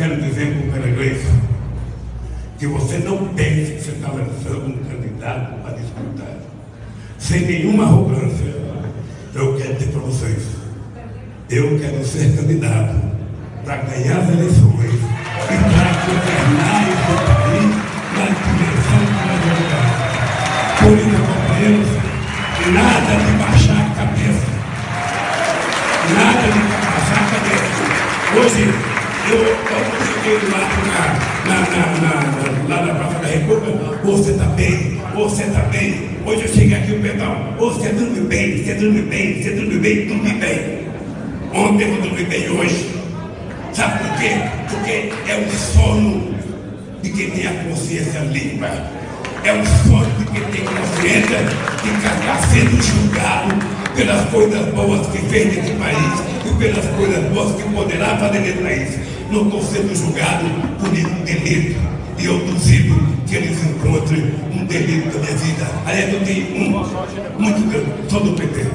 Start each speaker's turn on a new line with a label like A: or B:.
A: quero dizer o inglês que você não pense que você está lançando um candidato para disputar. Sem nenhuma arrogância, eu quero dizer para vocês, eu quero ser candidato para ganhar as eleições e para governar esse país na direção que nós vamos Por isso, companheiros, nada de baixar a cabeça. Nada de. Hoje, eu, quando cheguei lá, na, na, na, lá na Praça da República, você está bem, você está bem. Hoje eu cheguei aqui o pedal, você dorme bem, você dorme bem, você dorme bem, dorme bem. Ontem eu dormi bem hoje. Sabe por quê? Porque é o sono de quem tem a consciência limpa. É o sono de quem tem consciência de que sendo julgado pelas coisas boas que fez nesse país e pelas coisas boas que poderá fazer nesse país. Não estou sendo julgado por nenhum delito. E eu duvido que eles encontrem um delito da minha vida. Aliás, eu tenho um muito grande, sou do PT.